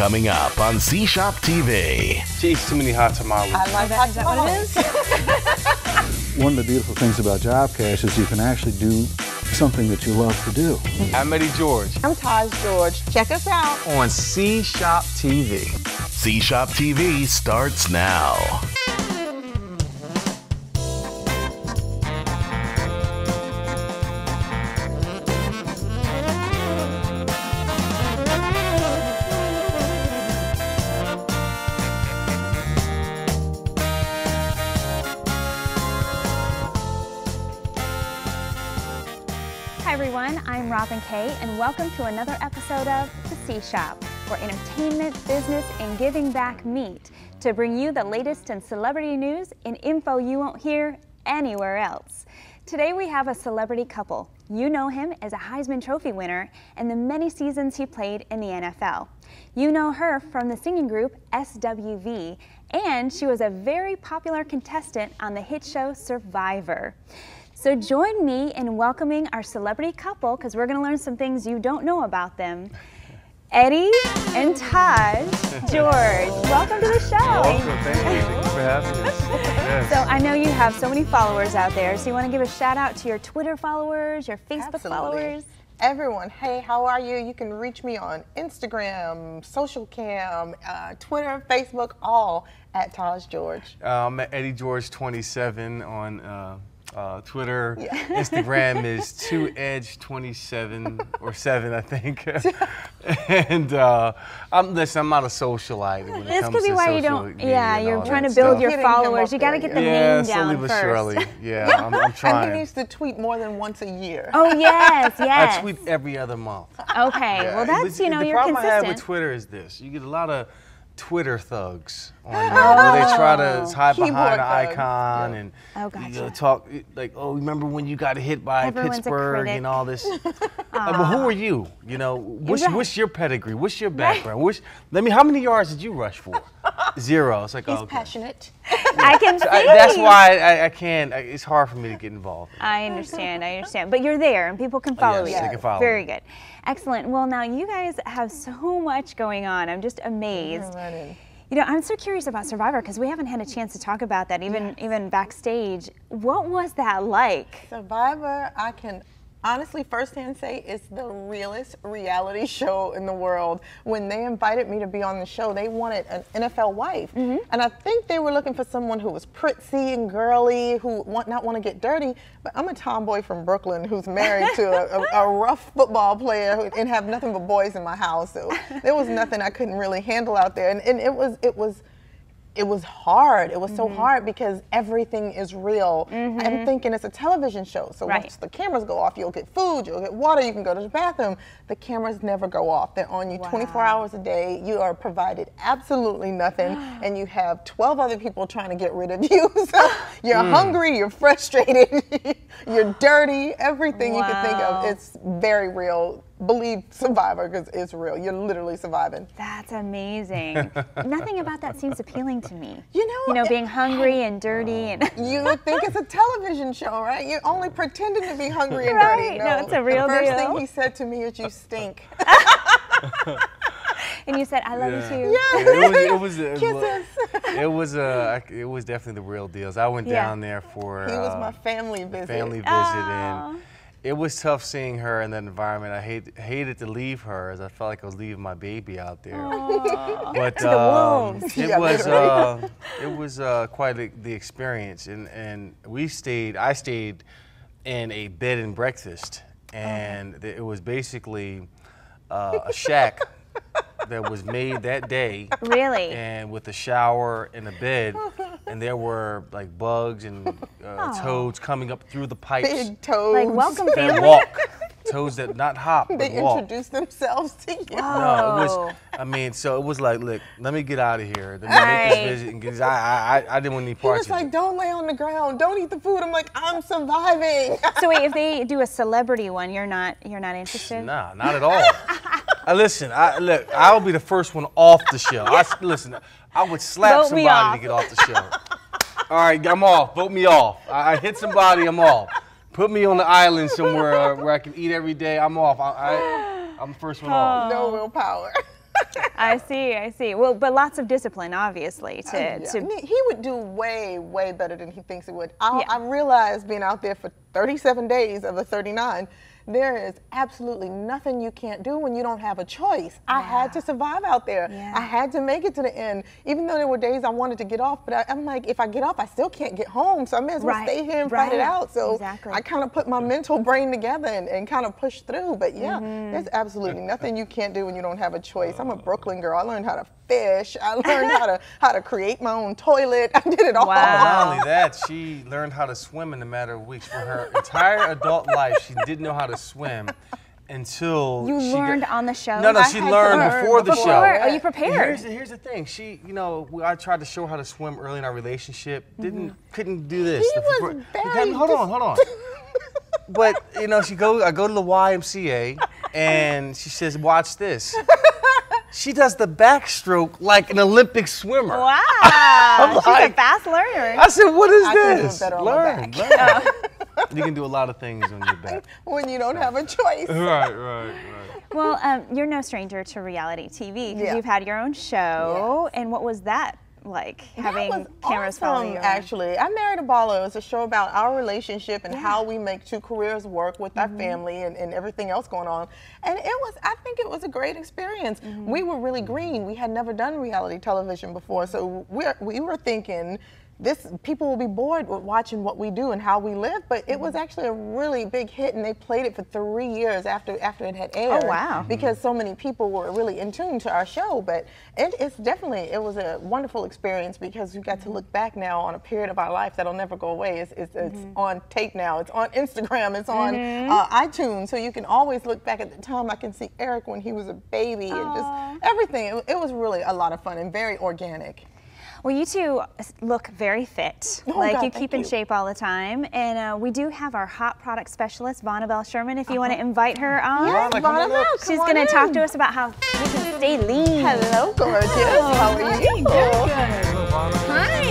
coming up on C Shop TV. She's too many hot tamales. I like hot tamales. One of the beautiful things about Jobcash is you can actually do something that you love to do. I'm Eddie George I'm Taj George. Check us out. on C Shop TV. C Shop TV starts now. Kay and welcome to another episode of The C Shop, where entertainment, business, and giving back meet to bring you the latest in celebrity news and info you won't hear anywhere else. Today we have a celebrity couple. You know him as a Heisman Trophy winner and the many seasons he played in the NFL. You know her from the singing group SWV, and she was a very popular contestant on the hit show Survivor. So join me in welcoming our celebrity couple because we're going to learn some things you don't know about them. Eddie and Taj George, welcome to the show. Welcome, thank you. Thank you for having us. Yes. So I know you have so many followers out there. So you want to give a shout out to your Twitter followers, your Facebook Absolutely. followers? Everyone, hey, how are you? You can reach me on Instagram, Social Cam, uh, Twitter, Facebook, all at Taj George. Um, at Eddie George 27 on uh, uh, Twitter. Instagram is 2edge27 or 7, I think. and uh, I'm, listen, I'm not a socialite when it This comes could be to why you don't. Yeah, you're trying to build stuff. your followers. up You got to get the Yeah, name slowly down but first. surely. Yeah, I'm, I'm And trying. he needs to tweet more than once a year. Oh yes, yes. I tweet every other month. Okay, Yeah, well that's you know the you're problem I have with Twitter is this: you get a lot of Twitter thugs on there where they try to oh. hide Keyboard behind an icon yeah. and Oh, you know, talk like, oh, remember when you got hit by Everyone's Pittsburgh and all this? Like, uh, but who are you? You know, what's, right. what's your pedigree? What's your background? What's, let me. How many yards did you rush for? Zero. It's like, He's oh, okay. passionate. I can see. I, that's why I, I can't. I, it's hard for me to get involved. I understand. I understand. But you're there, and people can oh, follow yes, you. they can follow Very me. good. Excellent. Well, now you guys have so much going on. I'm just amazed. You know, I'm so curious about Survivor because we haven't had a chance to talk about that, even even backstage. What was that like? Survivor, I can honestly firsthand say it's the realest reality show in the world. When they invited me to be on the show, they wanted an NFL wife. Mm-hmm. And I think they were looking for someone who was pretty and girly, who want, not want to get dirty. But I'm a tomboy from Brooklyn who's married to a, a, a rough football player who, and have nothing but boys in my house. So there was nothing I couldn't really handle out there. And, and it was, it was, it was hard. It was so mm-hmm. hard because everything is real. I'm mm-hmm. thinking it's a television show. So Right. once the cameras go off, you'll get food, you'll get water, you can go to the bathroom. The cameras never go off. They're on you 24 hours a day. You are provided absolutely nothing, and you have 12 other people trying to get rid of you. So you're hmm. hungry, you're frustrated, you're dirty, everything you can think of. It's very real. Believe Survivor because it's real. You're literally surviving. That's amazing. Nothing about that seems appealing to me. You know, you know, it- being hungry and dirty and You would think it's a television show, right? You're only pretending to be hungry and Right. dirty. No, it's a real deal. The first deal. thing he said to me is, "You stink." and you said I love you too. Yeah, it was. It was. It was, Kisses. it was uh, it was definitely the real deals. I went Yeah. down there for He was uh, my family visit. family visit, Aw. and it was tough seeing her in that environment. I hate hated to leave her as I felt like I was leaving my baby out there. But To the um, it Yeah, was uh, it was uh, quite a, the experience, and and we stayed. I stayed in a bed and breakfast, and th- it was basically uh, a shack. That was made that day, Really? and with a shower and a bed, and there were like bugs and uh, toads coming up through the pipes. Big toads. Like welcome that family. walk, toads that not hop but They walk. introduced themselves to you. No, it was. I mean, so it was like, look, let me get out of here. Let me Right. make this visit, because I, I, I didn't want any He parts was of like, it. "Don't lay on the ground. Don't eat the food." I'm like, "I'm surviving." So wait, if they do a celebrity one, you're not you're not interested? Nah, not at all. I listen. I look. I'll be the first one off the show. I s- listen. I would slap Vote somebody to get off the show. All right, I'm off. Vote me off. I, I hit somebody. I'm off. Put me on the island somewhere uh, where I can eat every day. I'm off. I, I, I'm the first one off. no willpower. I see, I see. Well, but lots of discipline, obviously, to, Yeah. to He- He would do way, way better than he thinks he would. I, Yeah. I realized being out there for 37 days of the 39, there is absolutely nothing you can't do when you don't have a choice. I had to survive out there. Yeah. I had to make it to the end, even though there were days I wanted to get off. But I, I'm like, if I get off, I still can't get home. So I may as well Right, stay here and fight it out. So Exactly. I kind of put my mental brain together and, and kind of push through. But yeah, Mm-hmm. there's absolutely nothing you can't do when you don't have a choice. I'm a Brooklyn girl. I learned how to fish. I learned how to how to create my own toilet. I did it all. Wow. Not only that, she learned how to swim in a matter of weeks. For her entire adult life, she didn't know how to swim until you she learned got, on the show. No, no, I she learned learn before the before. show. Are you prepared. Here's, the- here's the thing. She, you know, I tried to show her how to swim early in our relationship. Mm-hmm. Didn't, couldn't do this. He The- was you very hold on, hold on. but you know, she go. I go to the YMCA, and she says, "Watch this." She does the backstroke like an Olympic swimmer. Wow. She's a fast learner. I said, "What is I can do it this?" better on my learn, learn. Oh. You can do a lot of things on your back. when you don't have a choice. Right, right, right. Well, um, you're no stranger to reality TV because Yeah. you've had your own show. And what was that like, having that was cameras follow awesome, you? around? Actually, I married a baller. It was a show about our relationship and Yeah. how we make two careers work with our family and, and everything else going on. And it was, I think, it was a great experience. We were really green. We had never done reality television before, so we're, we were thinking. This people will be bored with watching what we do and how we live, but it was mm-hmm. actually a really big hit, and they played it for three years after after it had oh, aired. Oh wow. Mm-hmm. Because so many people were really in tune to our show, but it, it's definitely it was a wonderful experience because we got to mm-hmm. look back now on a period of our life that'll never go away. It's, it's, it's on tape now. It's on Instagram. It's on uh, iTunes, so you can always look back at the time. I can see Eric when he was a baby and just everything. It, it was really a lot of fun and very organic. Well, you two look very fit. Oh, like God, you keep in you. shape all the time. And uh, we do have our hot product specialist, Vonabell Sherman, if you want Uh-huh. to invite her on. Yes, come on Vonabell, come She's going to talk to us about how we can stay lean. Hello, gorgeous. How are you? Hi.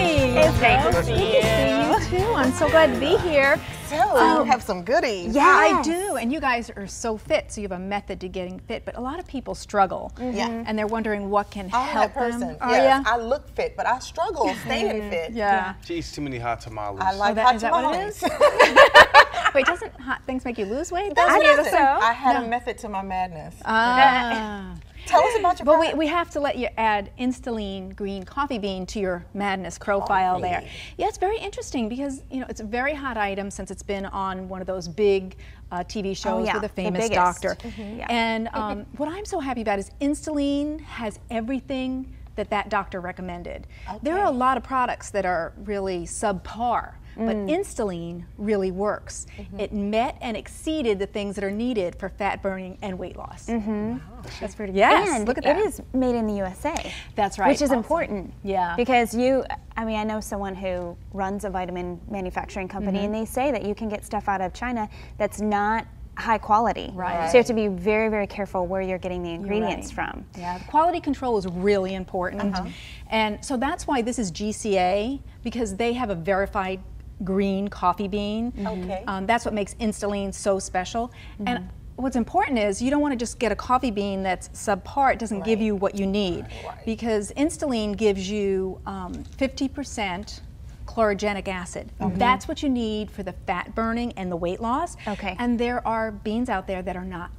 It's great to see you. See you too. I'm so glad to be here. So you have some goodies. Yeah. I do, and you guys are so fit, so you have a method to getting fit. But a lot of people struggle, mm-hmm. Yeah. and they're wondering what can I'm help that person. them. Are yes, ya? I look fit, but I struggle staying mm-hmm. fit. yeah. She eats too many hot tamales. I like oh, that- hot is that what it tamales. Wait, doesn't hot things make you lose weight? though? I guess so. I had a method to my madness. Ah. Tell us about your Well, we, product. we have to let you add Instalean green coffee bean to your madness profile there. Yeah, it's very interesting because you know it's a very hot item since it's been on one of those big uh, TV shows yeah, with a the famous doctor. yeah. And um, what I'm so happy about is Instalean has everything that that doctor recommended. There are a lot of products that are really subpar. But Mm. Instalean really works. Mm-hmm. It met and exceeded the things that are needed for fat burning and weight loss. Mm-hmm. That's pretty. Yes, and look at it that. is made in the USA. That's right. Which is Awesome. important. Yeah. Because you, I mean, I know someone who runs a vitamin manufacturing company, Mm-hmm. and they say that you can get stuff out of China that's not high quality. Right. So you have to be very, very careful where you're getting the ingredients right. from. Yeah, quality control is really important. Uh-huh. And so that's why this is GCA because they have a verified green coffee bean. Okay. Um, that's what makes Instalean so special. Mm-hmm. And what's important is you don't want to just get a coffee bean that's subpar. It doesn't give you what you need because Instalean gives you um, 50% chlorogenic acid. That's what you need for the fat burning and the weight loss. Okay. And there are beans out there that are not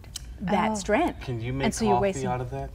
that Oh. strength. Can you make and so you're coffee wasting- out of that?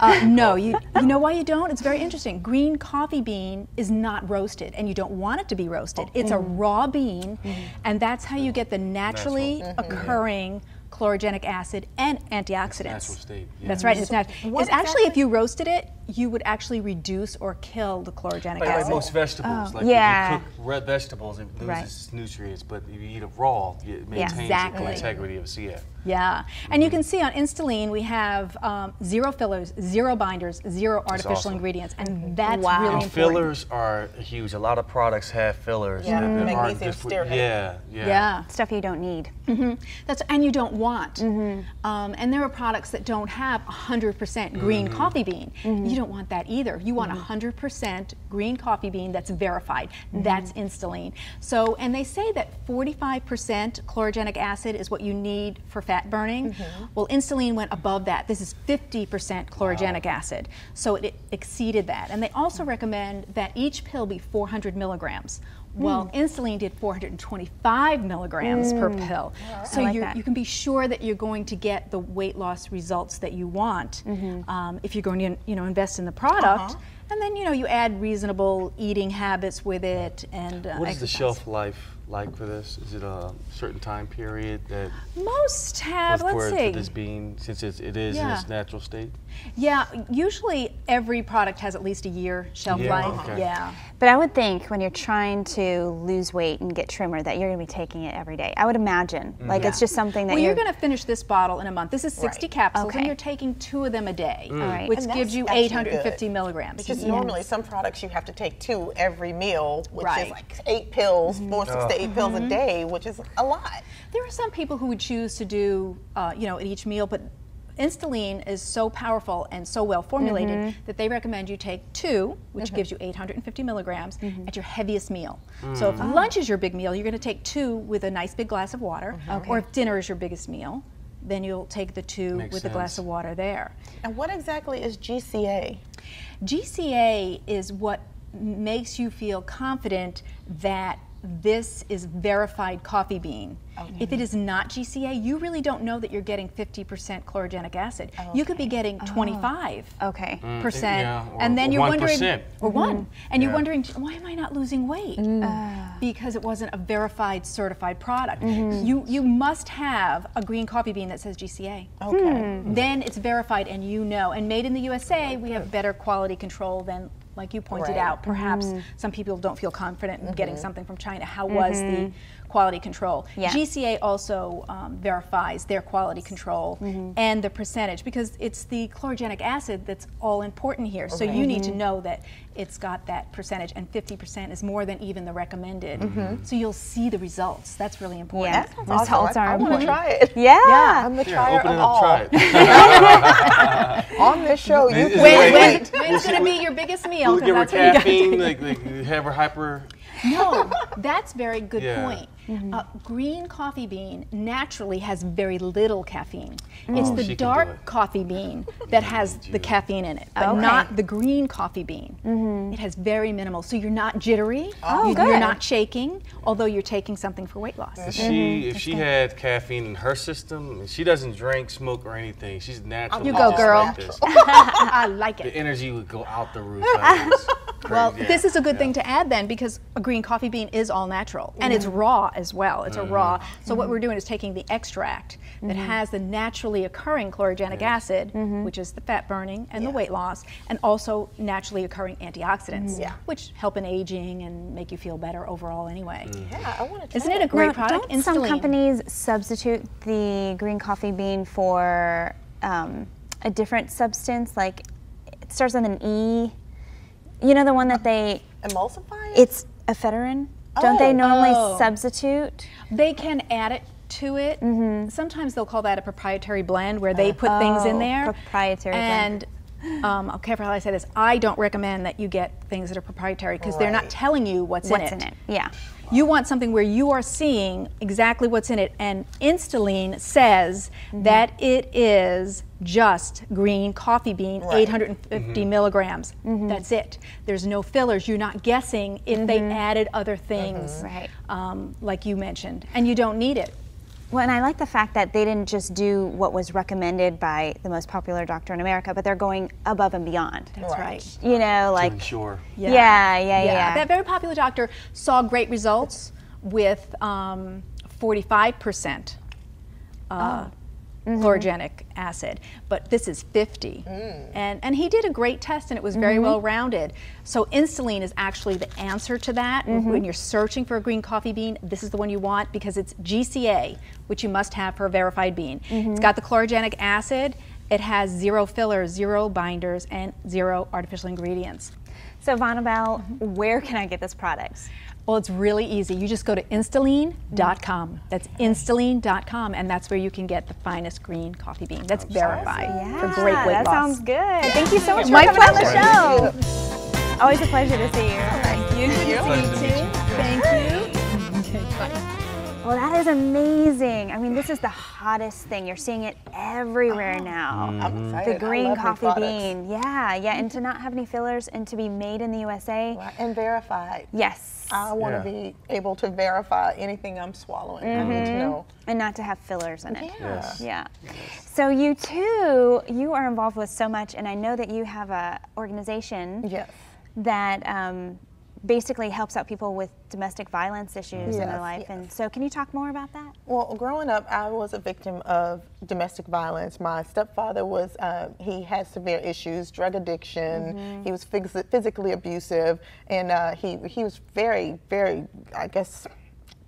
Uh, no, you, you know why you don't? It's very interesting. Green coffee bean is not roasted, and you don't want it to be roasted. It's a raw bean, and that's how you get the naturally occurring chlorogenic acid and antioxidants. Natural state. Yeah. That's right. It's, nat- it's actually, if you roasted it, you would actually reduce or kill the chlorogenic Like, like acid. most vegetables, like yeah. if you cook red vegetables, it loses Right. its nutrients. But if you eat it raw, it maintains Exactly. the integrity of CF. Yeah, and you can see on Instalean we have um, zero fillers, zero binders, zero artificial awesome. ingredients, and that's Wow. really And important. fillers are huge. A lot of products have fillers. Yeah, that, that magnesium aren't good stearate. Yeah, yeah. Yeah. Stuff you don't need. That's and you don't want. Mm-hmm. Um, and there are products that don't have 100% green Mm-hmm. coffee bean. Mm-hmm. you don't want that either. You want 100% green coffee bean that's verified. That's Instalean. So, and they say that 45% chlorogenic acid is what you need for fat burning. Well, Instalean went above that. This is 50% chlorogenic acid. So it, exceeded that. And they also recommend that each pill be 400 milligrams. Well, Instalean did 425 milligrams per pill. So like you're, you can be sure that you're going to get the weight loss results that you want um, if you're going to you know invest in the product. And then you know you add reasonable eating habits with it and uh, What is the shelf life like for this? Is it a certain time period that Most have. for, let's see. for this bean, since it's, it is in its natural state? Yeah, usually every product has at least a year shelf Yeah, life. okay. Yeah. But I would think when you're trying to lose weight and get trimmer that you're going to be taking it every day. I would imagine. Like it's just something that Well, you're, you're going to finish this bottle in a month. This is 60 Right. capsules, Okay. and you're taking two of them a day, right. which gives you 850 good. milligrams. Because normally some products you have to take two every meal, which Right. is like eight pills, Mm-hmm. four, six to eight pills a day, which is a lot. There are some people who would choose to do, uh, you know, at each meal, but Instalean is so powerful and so well formulated Mm-hmm. that they recommend you take two, which gives you 850 milligrams, Mm-hmm. at your heaviest meal. So if lunch is your big meal, you're going to take two with a nice big glass of water. Mm-hmm. Or if dinner is your biggest meal, then you'll take the two Makes with a glass of water there. And what exactly is GCA? GCA is what makes you feel confident that this is verified coffee bean. Oh, if it is not GCA, you really don't know that you're getting 50% chlorogenic acid. Oh, you could be getting 25 mm, okay. percent, yeah, or- and then you're wondering, or one, mm-hmm. and you're wondering, why am I not losing weight? Mm. Uh, ah. because it wasn't a verified, certified product. Mm-hmm. You you must have a green coffee bean that says GCA. Okay. Hmm. Then it's verified, and you know. And made in the USA, we have better quality control than. Like you pointed Right. out, perhaps mm-hmm. some people don't feel confident in getting mm-hmm. something from China. How was the mm-hmm. Quality control? Yeah. GCA also um, verifies their quality control mm-hmm. and the percentage because it's the chlorogenic acid that's all important here. So you need to mm-hmm. know that it's got that percentage, and 50% is more than even the recommended. Mm-hmm. So you'll see the results. That's really important. Yeah. That sounds Results awesome. I, are I want to important. try it. Yeah. I'm the Yeah, trier open of all. try it. On this show, you Is- is can it When, like- when, when's going to be your biggest meal? Will give her that's when you gotta caffeine? take- Like, like have her hyper? No, that's very good Yeah. point. Mm-hmm. Uh, green coffee bean naturally has very little caffeine. Mm. It's Oh, the she can do dark it. coffee bean that has the caffeine in it, but Okay. not the green coffee bean. Mm-hmm. It has very minimal, so you're not jittery. Oh, you, good. You're not shaking, although you're taking something for weight loss. If she mm-hmm. if she had caffeine in her system, she doesn't drink, smoke, or anything. She's natural. You go, girl. Like. I like it. The energy would go out the roof. Well, Crazy. this is a good Yeah. thing to add then because a green coffee bean is all natural and it's raw as well. It's a mm-hmm. raw. So what mm-hmm. we're doing is taking the extract that mm-hmm. has the naturally occurring chlorogenic acid, which is the fat burning and the weight loss, and also naturally occurring antioxidants, Yeah. which help in aging and make you feel better overall anyway. Mm. Yeah, I want to Isn't it a great Now, product? Don't some companies substitute the green coffee bean for um, a different substance? Like it starts with an E. You know the one that uh, they Emulsify it? it's ephedrine. Don't they Oh. normally Oh. substitute? They can add it to it. Sometimes they'll call that a proprietary blend where they put things in Oh, there. proprietary blend. And um, I'll careful how I say this. I don't recommend that you get things that are proprietary because they're not telling you what's, What's in, it. What's in it. it? Yeah. You want something where you are seeing exactly what's in it, and Instalean says that it is just green coffee bean, Right. 850 milligrams. That's it. There's no fillers. You're not guessing if they added other things, Right. um, like you mentioned, and you don't need it. Well, and I like the fact that they didn't just do what was recommended by the most popular doctor in America, but they're going above and beyond. That's Right. right. You know, To like ensure. yeah, yeah, yeah. yeah. That very popular doctor saw great results with um, 45% uh, Mm-hmm. chlorogenic acid, but this is 50. Mm. And, and he did a great test and it was very mm-hmm. well rounded. So Instalean is actually the answer to that. Mm-hmm. When you're searching for a green coffee bean, this is the one you want because it's GCA, which you must have for a verified bean. It's got the chlorogenic acid It has zero fillers, zero binders, and zero artificial ingredients. So, Vonabell, where can I get this product? Well, it's really easy. You just go to instalean.com. That's instalean.com, and that's where you can get the finest green coffee bean. That's verified for great weight that loss. sounds good. Thank you so much My for coming on the pleasure. show. Always a pleasure to see you. Thank you. Good to see you too. Thank you. Okay, bye. Well, that is amazing. I mean, this is the hottest thing. You're seeing it everywhere now. I'm The excited. I green coffee bean. Yeah, yeah. And to not have any fillers and to be made in the USA. Right, And verified. Yes. I want to Yeah. be able to verify anything I'm swallowing. I need to know. and not to have fillers in it. Yeah. Yeah. So you too, you are involved with so much, and I know that you have a organization Yes. that um, basically helps out people with domestic violence issues in their life. yes. And so, can you talk more about that? Well, growing up, I was a victim of domestic violence. My stepfather was, uh, he had severe issues, drug addiction. He was phys- physically abusive, and uh, he, he was very, very, I guess,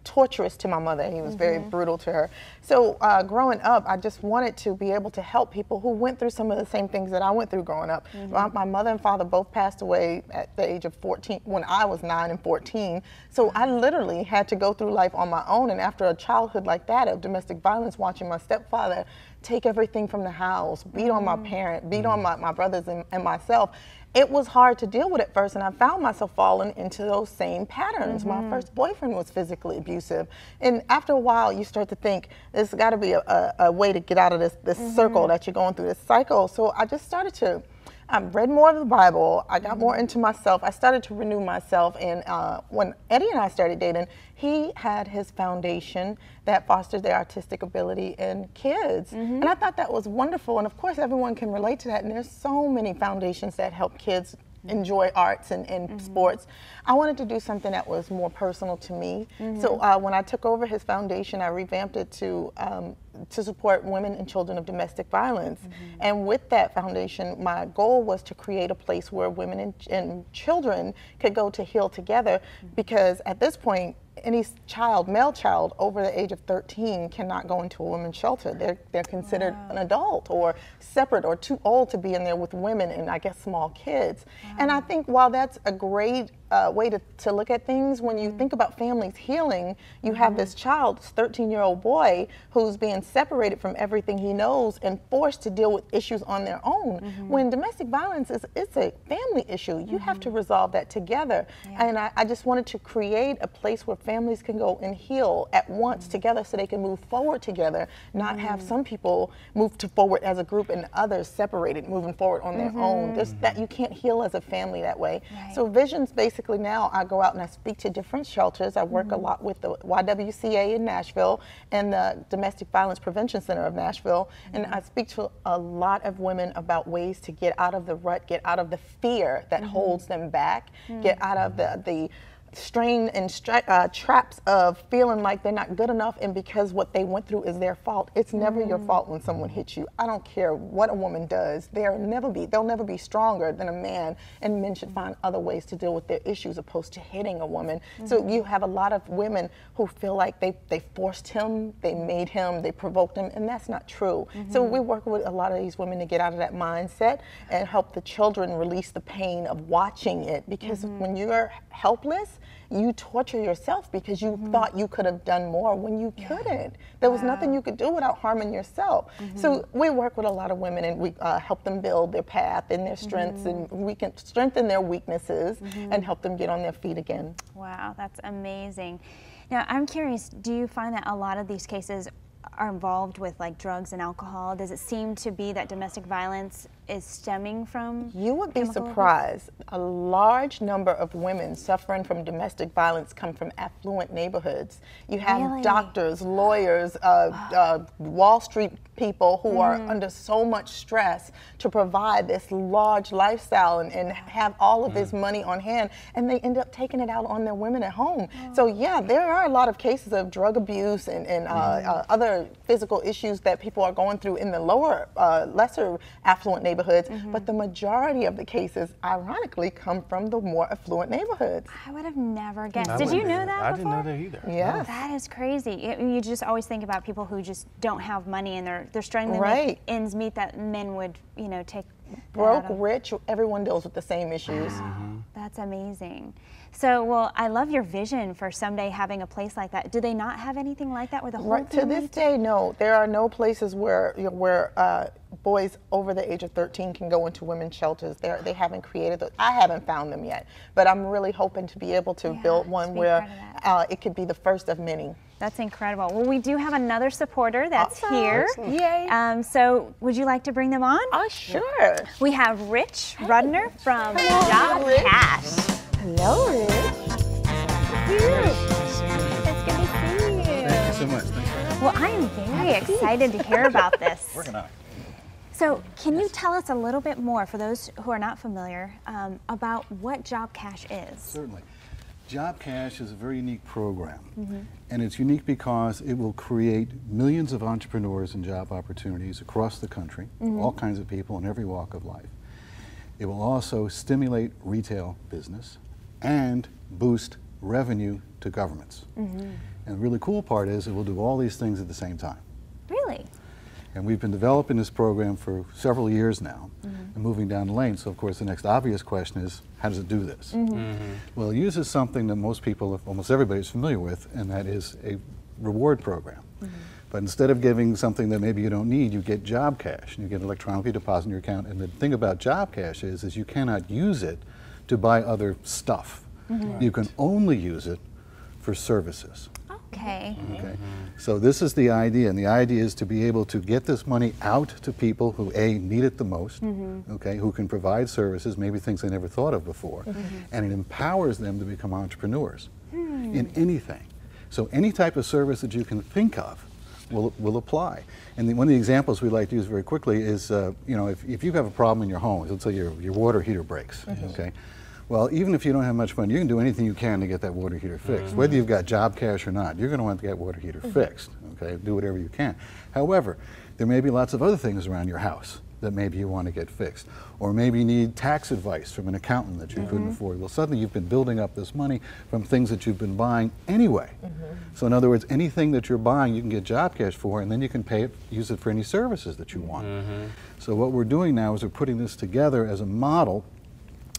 torturous to my mother. He was very mm-hmm. brutal to her. So uh, growing up, I just wanted to be able to help people who went through some of the same things that I went through growing up. Mm-hmm. My, my mother and father both passed away at the age of 14 when I was 9 and 14. So I mm-hmm. literally had to go through life on my own. And after a childhood like that of domestic violence, watching my stepfather take everything from the house, beat on my parent, beat on my, my brothers and, and myself, it was hard to deal with at first, and I found myself falling into those same patterns. My mm-hmm. first boyfriend was physically abusive, and after a while, you start to think there's got to be a, a, a way to get out of this this circle mm-hmm. that you're going through, this cycle. So I just started to. I read more of the Bible. I got more into myself. I started to renew myself. And uh, when Eddie and I started dating, he had his foundation that fosters their artistic ability in kids. And I thought that was wonderful. And of course, everyone can relate to that. And there's so many foundations that help kids Mm-hmm. enjoy arts and, and mm-hmm. sports. I wanted to do something that was more personal to me. Mm-hmm. So uh, when I took over his foundation, I revamped it to um, to support women and children of domestic violence. And with that foundation, my goal was to create a place where women and, and children could go to heal together. Because at this point, any child, male child over the age of 13 cannot go into a women's shelter. They're, they're considered an adult or separate or too old to be in there with women and I guess small kids. And I think while that's a great uh, way to, to look at things, when you mm-hmm. think about families healing, you have mm-hmm. this child, this 13 year old boy, who's being separated from everything he knows and forced to deal with issues on their own. Mm-hmm. When domestic violence is it's a family issue, you have to resolve that together. And I, I just wanted to create a place where families can go and heal at once together so they can move forward together, not have some people move to forward as a group and others separated moving forward on their own. There's that you can't heal as a family that way. So visions basically now I go out and I speak to different shelters. I work a mm-hmm. lot with the YWCA in Nashville and the Domestic Violence Prevention Center of Nashville. And mm-hmm. I speak to a lot of women about ways to get out of the rut, get out of the fear that mm-hmm. holds them back, get mm. out of the, the strain and stra- uh, traps of feeling like they're not good enough and because what they went through is their fault. It's never your mm. fault when someone hits you. I don't care what a woman does. They'll never be they'll never be stronger than a man and men should find other ways to deal with their issues opposed to hitting a woman. So mm-hmm. you have a lot of women who feel like they they forced him, they made him, they provoked him and that's not true. Mm-hmm. So we work with a lot of these women to get out of that mindset and help the children release the pain of watching it because mm-hmm. when you're helpless you torture yourself because you mm-hmm. thought you could have done more when you couldn't. There was nothing you could do without harming yourself. Mm-hmm. So we work with a lot of women and we uh, help them build their path and their strengths and mm-hmm. we can strengthen their weaknesses and help them get on their feet again. Wow, that's amazing. Now, I'm curious, do you find that a lot of these cases are involved with like drugs and alcohol? Does it seem to be that domestic violence is stemming from? You would be chemical abuse? surprised. A large number of women suffering from domestic violence come from affluent neighborhoods. You have Really? doctors, lawyers, uh, uh, Wall Street people who are Mm. under so much stress to provide this large lifestyle and, and have all of this money on hand, and they end up taking it out on their women at home. So, yeah, there are a lot of cases of drug abuse and, and uh, uh, other physical issues that people are going through in the lower, uh, lesser affluent neighborhoods neighborhoods, but mm-hmm. the majority of the cases, ironically, come from the more affluent neighborhoods. I would have never guessed. I Did you know either. that I before? didn't know that either. Yes. Oh, that is crazy. It- you just always think about people who just don't have money and they're they're struggling to Right. make ends meet that men would, you know, take Broke, rich, everyone deals with the same issues. Mm-hmm. That's amazing. So, well, I love your vision for someday having a place like that. Do they not have anything like that where the whole Right to this day, no, there are no places where you know, where uh, boys over the age of 13 can go into women's shelters. They they haven't created those. I haven't found them yet, but I'm really hoping to be able to Yeah, build one where part of that. uh, it could be the first of many. That's incredible. Well, we do have another supporter that's Awesome. here. Yay. Um, so, would you like to bring them on? Oh, sure. We have Rich Rudner from Hello, Job Rich. Cash. Hello, Rich. It's good to see you. Thank you so much. Thanks for having Well, I am very excited to hear about this. me. Working on it. So, can you tell us a little bit more, for those who are not familiar, um, about what Job Cash is? Certainly. Job Cash is a very unique program, mm-hmm. and it's unique because it will create millions of entrepreneurs and job opportunities across the country, mm-hmm. all kinds of people in every walk of life. It will also stimulate retail business and boost revenue to governments. Mm-hmm. And the really cool part is it will do all these things at the same time. Really? And we've been developing this program for several years now mm-hmm. and moving down the lane. So, of course, the next obvious question is how does it do this? Mm-hmm. Mm-hmm. Well, it uses something that most people, almost everybody, is familiar with, and that is a reward program. But instead of giving something that maybe you don't need, you get job cash. And you get electronically deposited in your account. And the thing about job cash is, is you cannot use it to buy other stuff. You can only use it for services. Okay. Okay. So this is the idea, and the idea is to be able to get this money out to people who a need it the most, mm-hmm. okay, who can provide services, maybe things they never thought of before, mm-hmm. and it empowers them to become entrepreneurs hmm. in anything. So any type of service that you can think of will will apply. And the, one of the examples we like to use very quickly is, uh, you know, if, if you have a problem in your home, let's say your, your water heater breaks, mm-hmm. okay. Well, even if you don't have much money, you can do anything you can to get that water heater fixed. Whether mm-hmm. you've got job cash or not, you're going to want to get water heater mm-hmm. fixed. Okay, do whatever you can. However, there may be lots of other things around your house that maybe you want to get fixed, or maybe you need tax advice from an accountant that you couldn't mm-hmm. afford. Well, suddenly you've been building up this money from things that you've been buying anyway. So, in other words, anything that you're buying, you can get job cash for, and then you can pay it, use it for any services that you want. So, what we're doing now is we're putting this together as a model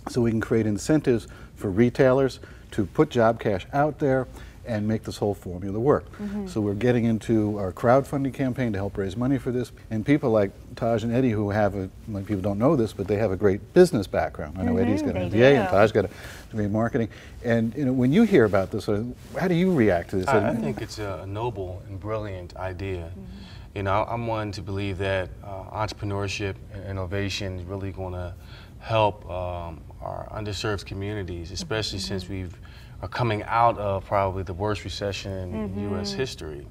so we can create incentives for retailers to put job cash out there and make this whole formula work. So we're getting into our crowdfunding campaign to help raise money for this. And people like Taj and Eddie, who have a, like people don't know this, but they have a great business background. I know Eddie's got an they MBA and do. Taj got a degree in marketing. And you know, when you hear about this, uh, how do you react to this? I, I think it's a noble and brilliant idea. You know, I'm one to believe that uh, entrepreneurship and innovation is really going to help um, our underserved communities, especially since we've are coming out of probably the worst recession in U.S. history,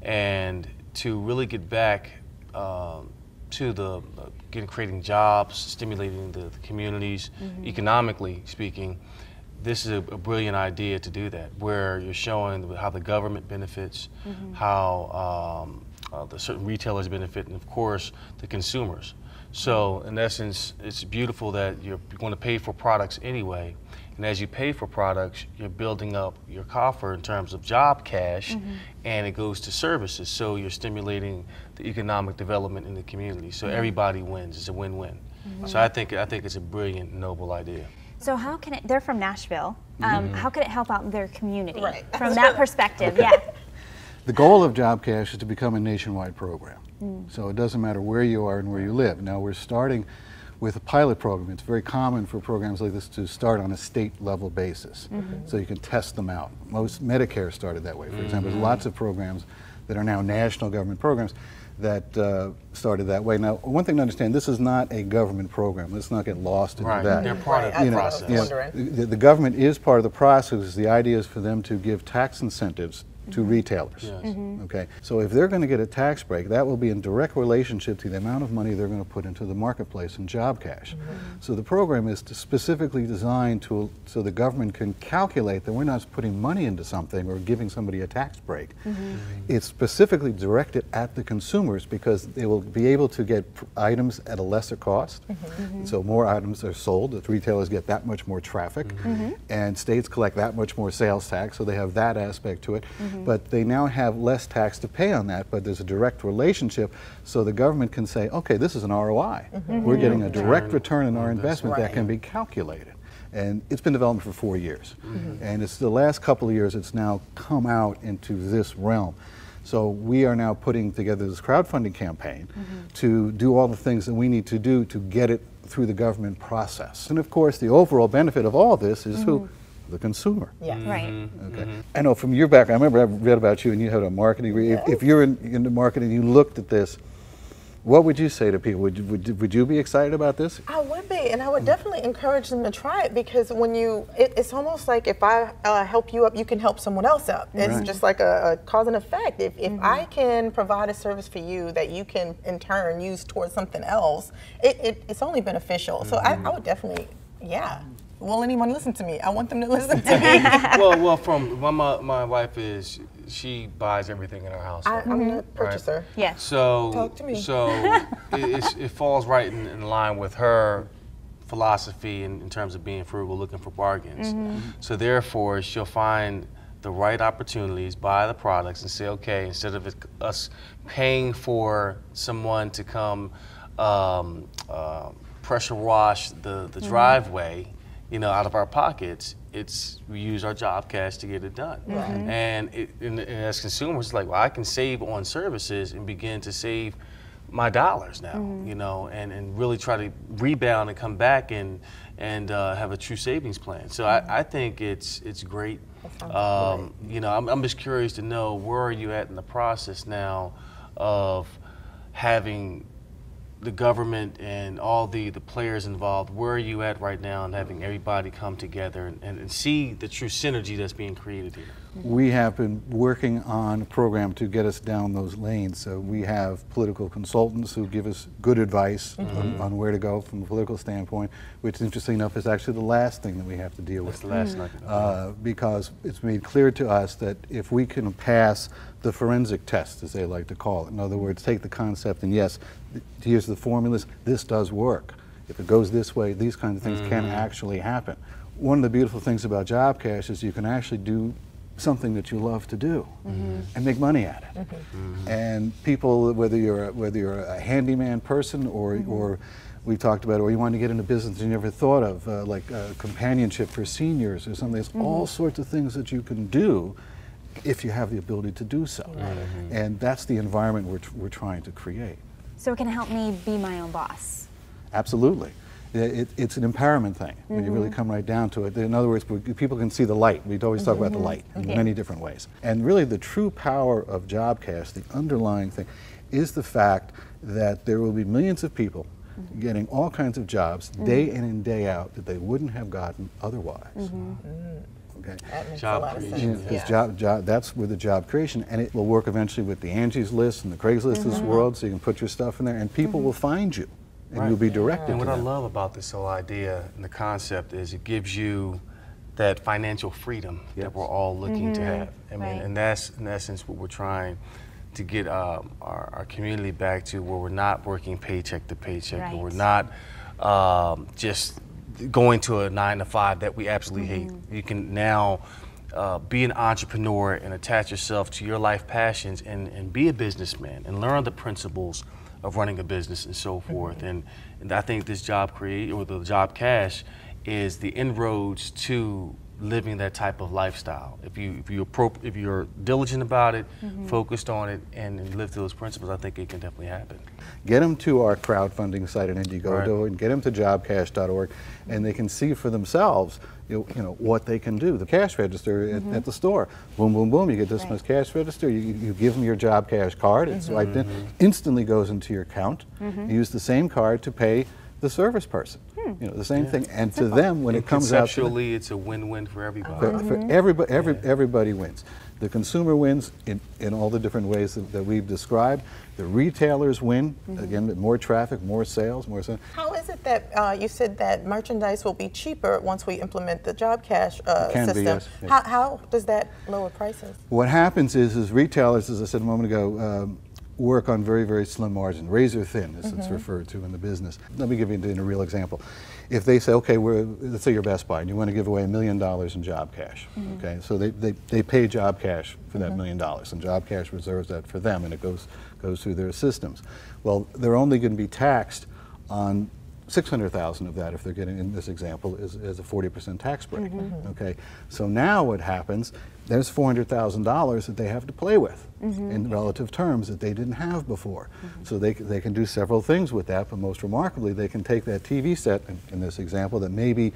and to really get back um, to the uh, getting creating jobs, stimulating the, the communities economically speaking this is a, a brilliant idea to do that, where you're showing how the government benefits, how um, uh, the certain retailers benefit, and of course the consumers. So in essence, it's beautiful that you're going to pay for products anyway, and as you pay for products, you're building up your coffer in terms of job cash, mm-hmm. and it goes to services. So you're stimulating the economic development in the community. So everybody wins. It's a win-win. Mm-hmm. So I think I think it's a brilliant, noble idea. So, how can it, they're from Nashville, um, mm-hmm. how can it help out their community Right. from that perspective? Yeah. The goal of Job Cash is to become a nationwide program. Mm. So it doesn't matter where you are and where you live. Now we're starting with a pilot program. It's very common for programs like this to start on a state level basis. Mm-hmm. So you can test them out. Most Medicare started that way. For example, there's mm-hmm. lots of programs that are now national government programs that uh, started that way. Now, one thing to understand, this is not a government program. Let's not get lost in Right. that. They're part of the that's what process. was Yeah, wondering. the, the government is part of the process. The idea is for them to give tax incentives to mm-hmm. retailers. Mm-hmm. Okay, so if they're going to get a tax break, that will be in direct relationship to the amount of money they're going to put into the marketplace in job cash. Mm-hmm. So the program is to specifically designed to so the government can calculate that we're not putting money into something or giving somebody a tax break. It's specifically directed at the consumers because they will be able to get pr- items at a lesser cost. So more items are sold, the retailers get that much more traffic, and states collect that much more sales tax, so they have that aspect to it. Mm-hmm. But they now have less tax to pay on that, but there's a direct relationship, so the government can say, okay, this is an ROI. Mm-hmm. We're getting a mm-hmm. direct return on our investment that can be calculated. And it's been developed for four years. And it's the last couple of years it's now come out into this realm. So we are now putting together this crowdfunding campaign to do all the things that we need to do to get it through the government process. And of course, the overall benefit of all this is who? The consumer. Yeah. Mm-hmm. Right. Okay. Mm-hmm. I know from your background, I remember I read about you and you had a marketing degree. If, if you're in, into marketing, you looked at this, what would you say to people? Would you, would, would you be excited about this? I would be, and I would definitely encourage them to try it because when you, it, it's almost like if I uh, help you up, you can help someone else up. It's Right. just like a, a cause and effect. If, if I mm-hmm. can provide a service for you that you can in turn use towards something else, it, it, it's only beneficial. So I, I would definitely, yeah. Will anyone listen to me? I want them to listen to me. well, well, from my my, my wife is she buys everything in our house. I, I'm the purchaser. Yes. So, Talk to me. so it, it's, it falls right in, in line with her philosophy in, in terms of being frugal, looking for bargains. So therefore, she'll find the right opportunities, buy the products, and say, okay, instead of it, us paying for someone to come um, uh, pressure wash the, the driveway, you know, out of our pockets, it's we use our job cash to get it done. And, it, and, and as consumers, it's like, well, I can save on services and begin to save my dollars now, you know, and, and really try to rebound and come back and and uh, have a true savings plan. So I, I think it's it's great. Um, you know, I'm, I'm just curious to know where are you at in the process now of having the government and all the, the players involved, where are you at right now and having everybody come together and, and, and see the true synergy that's being created here? We have been working on a program to get us down those lanes. So we have political consultants who give us good advice on, on where to go from a political standpoint, which, interesting enough, is actually the last thing that we have to deal That's with. the last nugget. Uh, because it's made clear to us that if we can pass the forensic test, as they like to call it, in other words, take the concept and yes, th- here's the formulas, this does work. If it goes this way, these kinds of things can mm-hmm. actually happen. One of the beautiful things about Job Cash is you can actually do something that you love to do mm-hmm. and make money at it. Mm-hmm. And people, whether you're a, whether you're a handyman person or or we talked about, it, or you want to get into business you never thought of, uh, like uh, companionship for seniors or something. There's all sorts of things that you can do if you have the ability to do so. And that's the environment we're, tr- we're trying to create. So it can help me be my own boss. Absolutely. I- It, it's an empowerment thing when you really mm-hmm. come right down to it. In other words, people can see the light. We always talk about the mm-hmm. light in many different ways. And really, the true power of JobCash, the underlying thing, is the fact that there will be millions of people mm-hmm. getting all kinds of jobs day in and day out that they wouldn't have gotten otherwise. Mm. Okay. That makes Job a lot of creation, sense. Because Yeah. job, job, that's where the job creation, and it will work eventually with the Angie's List and the Craigslist of this world, so you can put your stuff in there, and people will find you, and you'll be directed And to what I them. love about this whole idea and the concept is it gives you that financial freedom Yes. that we're all looking to have. I mean, Right. and that's in essence what we're trying to get um, our, our community back to, where we're not working paycheck to paycheck, Right. where we're not um, just going to a nine to five that we absolutely hate. You can now. Uh, be an entrepreneur and attach yourself to your life passions and, and be a businessman and learn the principles of running a business and so forth. And, and I think this job create or the job cash is the inroads to living that type of lifestyle. If you if you appro- if you're diligent about it, mm-hmm. focused on it, and, and live to those principles, I think it can definitely happen. Get them to our crowdfunding site at Indiegogo Right. and get them to jobcash.org, and they can see for themselves, you know, you know what they can do. The cash register at, mm-hmm. at the store, boom, boom, boom, you get this much cash register. You, you give them your job cash card. It's mm-hmm. swiped in, instantly goes into your account. You use the same card to pay the service person. You know, the same thing. And to them, when it comes out, to conceptually, it's a win-win for everybody. for, for everybody, every, everybody wins. The consumer wins in, in all the different ways that, that we've described. The retailers win, Mm-hmm. again, more traffic, more sales, more sales. How is it that uh, you said that merchandise will be cheaper once we implement the job cash uh, It can be, system? yes, yes. How, how does that lower prices? What happens is, is retailers, as I said a moment ago, um, work on very, very slim margin, razor thin, as Mm-hmm. it's referred to in the business. Let me give you a, real example. If they say, okay, we're, let's say you're Best Buy and you want to give away a million dollars in job cash, Mm-hmm. okay, so they, they, they pay job cash for that million dollars, and job cash reserves that for them, and it goes goes through their systems. Well, they're only going to be taxed on 600,000 of that if they're getting, in this example, is, is a 40% tax break. Okay, so now what happens? There's $400,000 that they have to play with mm-hmm. in relative terms that they didn't have before. Mm-hmm. So they, they can do several things with that, but most remarkably, they can take that TV set, in, in this example, that maybe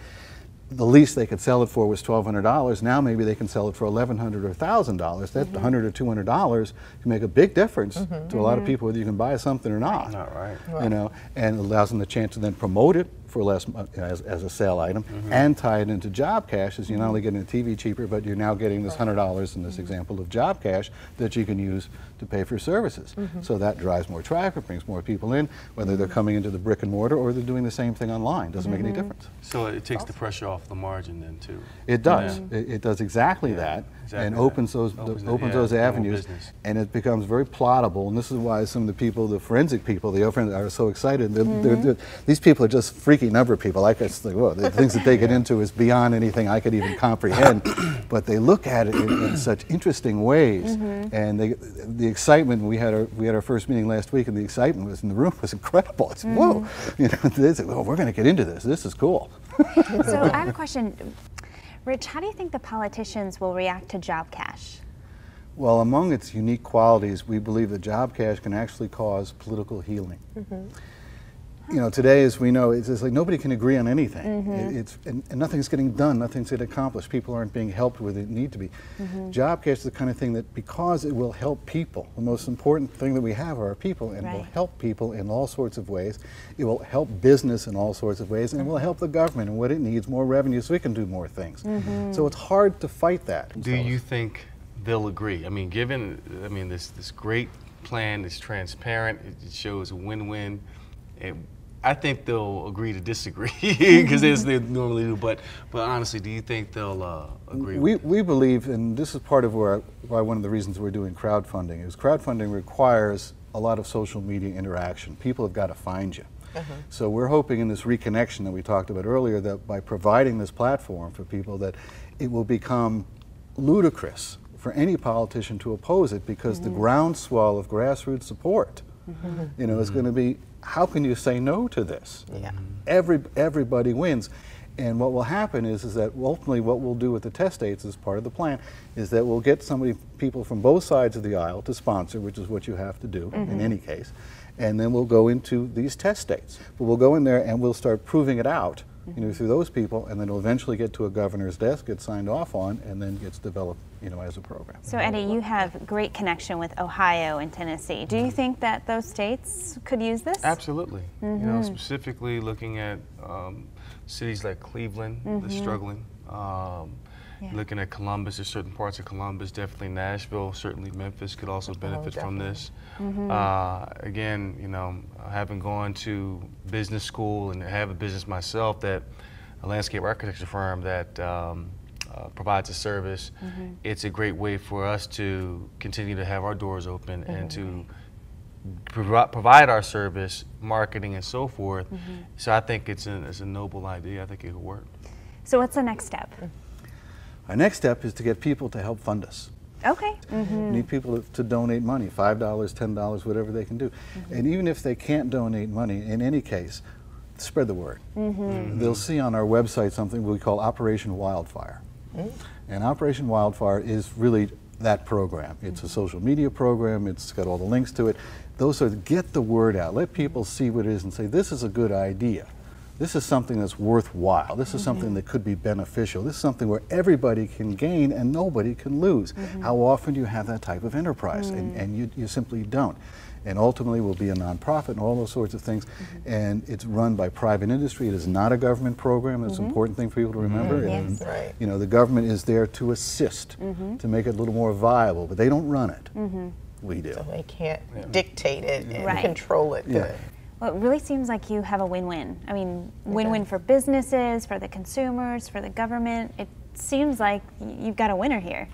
the least they could sell it for was $1,200. Now maybe they can sell it for $1,100 or $1,000. That $100 mm-hmm. or $200 can make a big difference to a lot of people whether you can buy something or not. Not right. You know, and allows them the chance to then promote it for less uh, as, as a sale item mm-hmm. and tie it into job cash. As you're not only mm-hmm. getting the TV cheaper, but you're now getting this $100 in this mm-hmm. example of job cash that you can use to pay for services. So that drives more traffic, brings more people in, whether they're coming into the brick and mortar or they're doing the same thing online. Doesn't make any difference. So it takes the pressure off the margin then too. It does. Yeah. It, it does exactly Yeah, that, exactly and that. opens those Opens th- it, opens yeah, those avenues, and it becomes very plottable. And this is why some of the people, the forensic people, the forensic are so excited. They're, they're- mm-hmm. they're- these people are just freaky number people. I just think, whoa, the things that they get into is beyond anything I could even comprehend. but they look at it in, in such interesting ways, mm-hmm. and they, the excitement. We had our we had our first meeting last week, and the excitement was in the room was incredible. It's whoa, mm-hmm. you know, they said, well, we're going to get into this. This is cool. So I have a question. Rich, how do you think the politicians will react to JobCash? Well, among its unique qualities, we believe that JobCash can actually cause political healing. Mm-hmm. You know, today, as we know, it's just like nobody can agree on anything. It- mm-hmm. it's and, and nothing's getting done, nothing's getting accomplished. People aren't being helped where they need to be. Mm-hmm. JobCash is the kind of thing that, because it will help people, the most important thing that we have are our people, and will help people in all sorts of ways. It will help business in all sorts of ways, and it will help the government and what it needs more revenue so we can do more things. Mm-hmm. So it's hard to fight that. Do you think they'll agree? I mean, given, I mean, this, this great plan is transparent, it it shows a win-win. It- I think they'll agree to disagree because as they normally do. But, but honestly, do you think they'll uh, agree? We, with we believe, and this is part of where, why one of the reasons we're doing crowdfunding, is crowdfunding requires a lot of social media interaction. People have got to find you. Uh-huh. So we're hoping in this reconnection that we talked about earlier that by providing this platform for people that it will become ludicrous for any politician to oppose it because the mm-hmm. groundswell of grassroots support, mm-hmm. you know, is going to be, how can you say no to this? Yeah. every, everybody wins. And what will happen is, is that ultimately what we'll do with the test states as part of the plan is that we'll get somebody, people from both sides of the aisle to sponsor, which is what you have to do in mm-hmm. any case. And then we'll go into these test states. But we'll go in there and we'll start proving it out, you know, through those people, and then it'll eventually get to a governor's desk, get signed off on, and then gets developed, you know, as a program. So Eddie, you have great connection with Ohio and Tennessee. Do you think that those states could use this? Absolutely. You know, specifically looking at um, cities like Cleveland, they're struggling. Um, Yeah. Looking at Columbus, there's certain parts of Columbus, definitely Nashville, certainly Memphis could also benefit from this. Uh, again, you know, having gone to business school and have a business myself, that a landscape architecture firm that um, uh, provides a service, it's a great way for us to continue to have our doors open and to provide our service, marketing, and so forth. So I think it's a, it's a noble idea. I think it could work. So what's the next step? Our next step is to get people to help fund us. Okay. We need people to, to donate money, $5, $10, whatever they can do. Mm-hmm. And even if they can't donate money, in any case, spread the word. Mm-hmm. They'll see on our website something we call Operation Wildfire. And Operation Wildfire is really that program. It's a social media program, it's got all the links to it. Those are get the word out, let people see what it is and say, this is a good idea. This is something that's worthwhile. This is mm-hmm. something that could be beneficial. This is something where everybody can gain and nobody can lose. Mm-hmm. How often do you have that type of enterprise? And, mm. and you, you simply don't. and ultimately we'll be a nonprofit and all those sorts of things. Mm-hmm. And it's run by private industry. It is not a government program. It's an important thing for people to remember. And, Yes. Right. You know, the government is there to assist, to make it a little more viable, but they don't run it. We do. So They can't dictate it and Right. control it. Yeah. Well, it really seems like you have a win-win. I mean, win-win for businesses, for the consumers, for the government. It seems like you've got a winner here.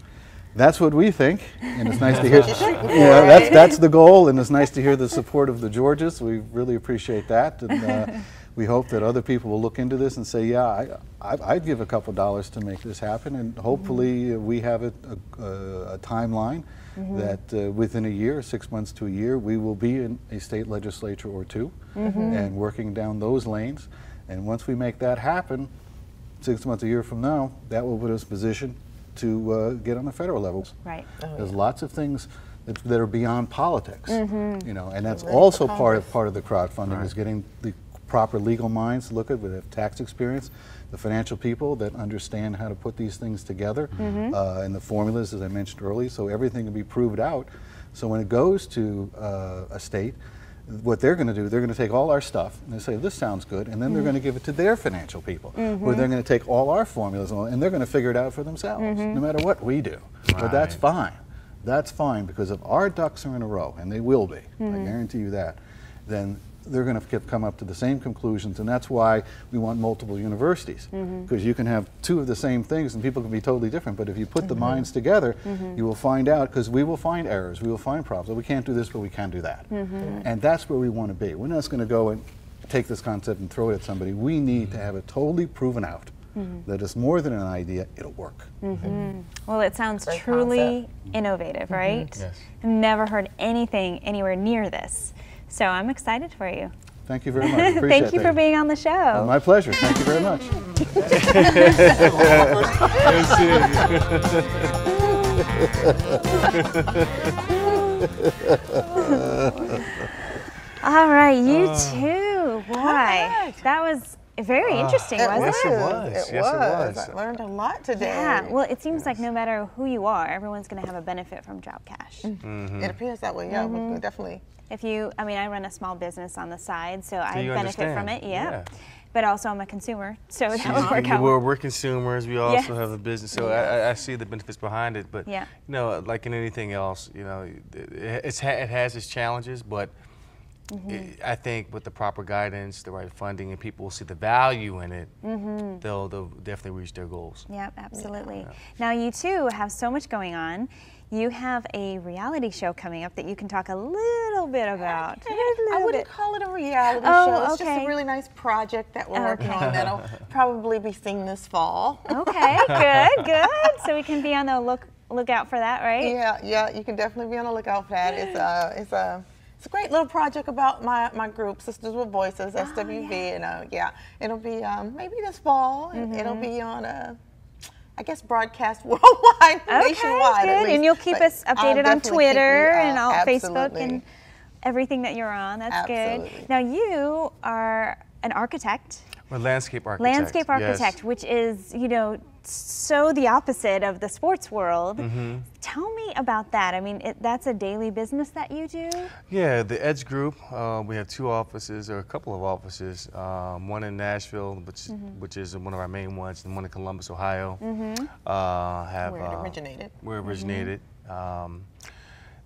That's what we think, and it's nice to hear. Yeah, that's that's the goal, and it's nice to hear the support of the Georges. We really appreciate that, and uh, we hope that other people will look into this and say, "Yeah, I, I, I'd give a couple dollars to make this happen." And hopefully, uh, we have a, a, a timeline that uh, within a year, six months to a year, we will be in a state legislature or 2 and working down those lanes. And once we make that happen, six months, a year from now, that will put us in position to uh, get on the federal level. Right. There's lots of things that, that are beyond politics, you know, and that's also part of part of the crowdfunding is getting the proper legal minds to look at, with tax experience, the financial people that understand how to put these things together, mm-hmm. uh, and the formulas, as I mentioned earlier, so everything can be proved out. So when it goes to uh, a state, what they're going to do, they're going to take all our stuff and they say, this sounds good, and then they're mm-hmm. going to give it to their financial people, where mm-hmm. they're going to take all our formulas and they're going to figure it out for themselves, no matter what we do. But that's fine. That's fine because if our ducks are in a row, and they will be, I guarantee you that, then they're going to come up to the same conclusions, and that's why we want multiple universities. Mm-hmm. Because you can have two of the same things, and people can be totally different. But if you put the mm-hmm. minds together, mm-hmm. you will find out. Because we will find errors, we will find problems. We can't do this, but we can do that, and that's where we want to be. We're not going to go and take this concept and throw it at somebody. We need to have it totally proven out that it's more than an idea; it'll work. Well, it sounds Great truly innovative, right? Yes. I've never heard anything anywhere near this. So I'm excited for you. Thank you very much. Appreciate Thank you that. for being on the show. Uh, my pleasure. Thank you very much. All right, you too. Boy, that was very interesting, It wasn't was. Yes, it was. It Yes, it was. was. I learned a lot today. Yeah, well, it seems like no matter who you are, everyone's going to have a benefit from JobCash. Mm-hmm. It appears that way. Yeah, Mm-hmm. definitely. If you, I mean, I run a small business on the side, so, I you benefit from it. Yeah. Yeah. But also, I'm a consumer, so that She's- would work out. We're, we're consumers. We also Yes. have a business, so I, I- I see the benefits behind it. But Yeah. you know, like in anything else, you know, it, it's it has its challenges, but Mm-hmm. I think with the proper guidance, the right funding, and people will see the value in it, they'll they'll definitely reach their goals. Yep, absolutely. Now, you too have so much going on. You have a reality show coming up that you can talk a little bit about. I, a I little wouldn't bit. call it a reality Oh, show. It's just a really nice project that we're working on that'll probably be seen this fall. Okay, good, good. So we can be on the look lookout for that, right? Yeah, yeah, you can definitely be on the lookout for that. It's a, it's a, it's a great little project about my, my group, Sisters with Voices, SWV, and uh, yeah, it'll be um, maybe this fall, and it'll be on a, I guess broadcast worldwide, Okay, nationwide. at good. least. And you'll keep But us I'll updated on Twitter you, uh, and all Facebook and everything that you're on. That's Absolutely. good. Now you are an architect, We're landscape architect. landscape yes. architect, which is you know so the opposite of the sports world. Mm-hmm. Tell me about that. I mean, it, that's a daily business that you do. Yeah, the Edge Group. Uh, we have two offices, or a couple of offices. Um, one in Nashville, which Mm-hmm. which is one of our main ones, and one in Columbus, Ohio. Uh, have Where it uh, originated. Where it originated. Um,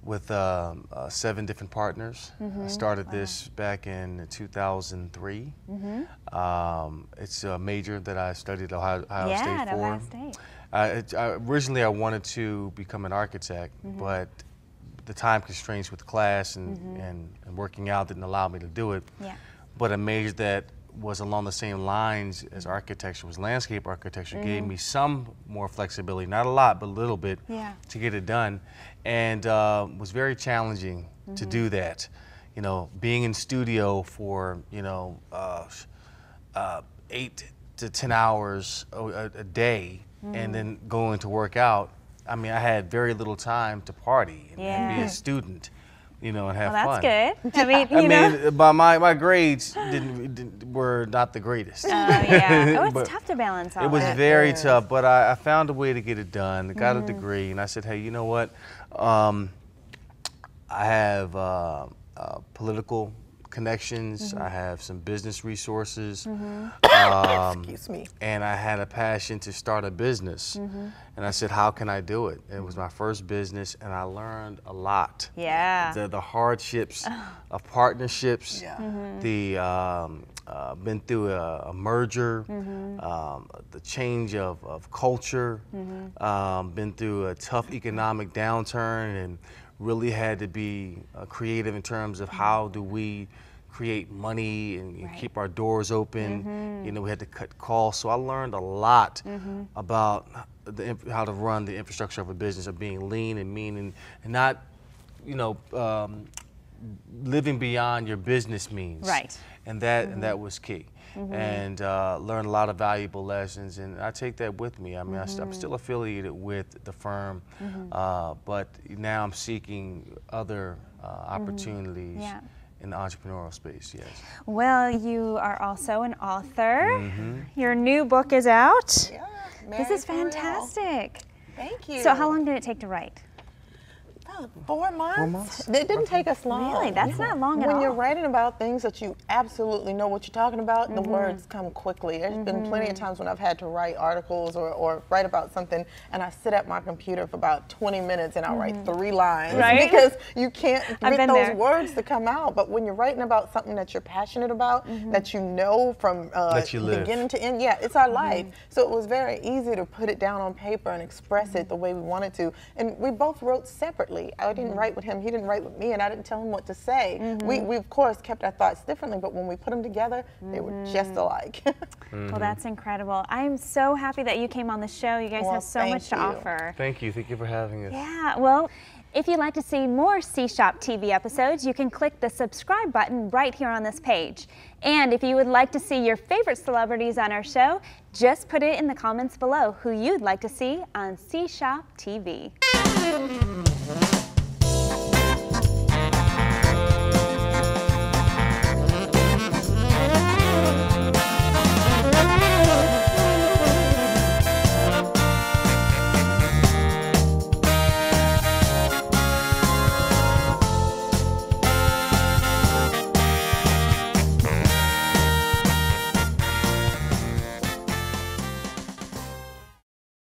with um, uh, seven different partners. Mm-hmm. I started this back in 2003. Mm-hmm. Um, it's a major that I studied at Ohio, Ohio yeah, State at for. Ohio State. I, it, I, originally, I wanted to become an architect, Mm-hmm. but the time constraints with class and, and, and working out didn't allow me to do it. Mm-hmm. Yeah. But a major that was along the same lines as architecture was landscape architecture gave me some more flexibility, not a lot, but a little bit, Mm-hmm. Yeah. to get it done, and uh, was very challenging to Mm-hmm. do that. You know, being in studio for you know uh, uh, eight to ten hours a, a, a day, Mm-hmm. and then going to work out. I mean, I had very little time to party and, and be a student, you know, and have Well, fun. that's good. I mean, you I know. mean, but my, my grades didn't, didn't were not the greatest. Oh yeah. Oh, it's tough to balance all It was that. very is. tough, but I, I found a way to get it done. Got Mm-hmm. a degree, and I said, hey, you know what? Um, I have uh, uh, political connections. I have some business resources. Um, Excuse me. and I had a passion to start a business. And I said, How can I do it? And it was my first business, and I learned a lot. Yeah. The, the hardships of partnerships, Yeah. the um, uh, been through a, a merger, um, the change of, of culture, um, been through a tough economic downturn, and really had to be uh, creative in terms of how do we create money and, Right. keep our doors open. You know, we had to cut costs. So I learned a lot about the, how to run the infrastructure of a business, of being lean and mean, and, and not, you know, um, living beyond your business means. Right. And that and that was key. And uh, learned a lot of valuable lessons, and I take that with me. I mean, I st- I'm still affiliated with the firm, uh, but now I'm seeking other uh, opportunities Yeah. in the entrepreneurial space. Yes. Well, you are also an author. Mm-hmm. Your new book is out. Yeah, This is fantastic. Thank you. So, how long did it take to write? About Four months. months? It didn't take us long. Really? That's not long at when you're writing about things that you absolutely know what you're talking about, the Mm-hmm. words come quickly. There's been plenty of times when I've had to write articles or, or write about something, and I sit at my computer for about 20 minutes and I'll write three lines Mm-hmm. Right? because you can't I've get those there. words to come out. But when you're writing about something that you're passionate about, Mm-hmm. that you know from uh, That you beginning to end, yeah, it's our Mm-hmm. life. So it was very easy to put it down on paper and express it the way we wanted to. And we both wrote separately. I didn't mm-hmm. write with him, he didn't write with me, and I didn't tell him what to say. Mm-hmm. We, we of course kept our thoughts differently, but when we put them together, they were just mm-hmm. alike. Well, that's incredible. I'm so happy that you came on the show. You guys Well, have so thank much to offer. Thank you. Thank you for having us. Yeah, well, if you'd like to see more CShop TV episodes, you can click the subscribe button right here on this page. And if you would like to see your favorite celebrities on our show, just put it in the comments below who you'd like to see on CShop TV. Bye.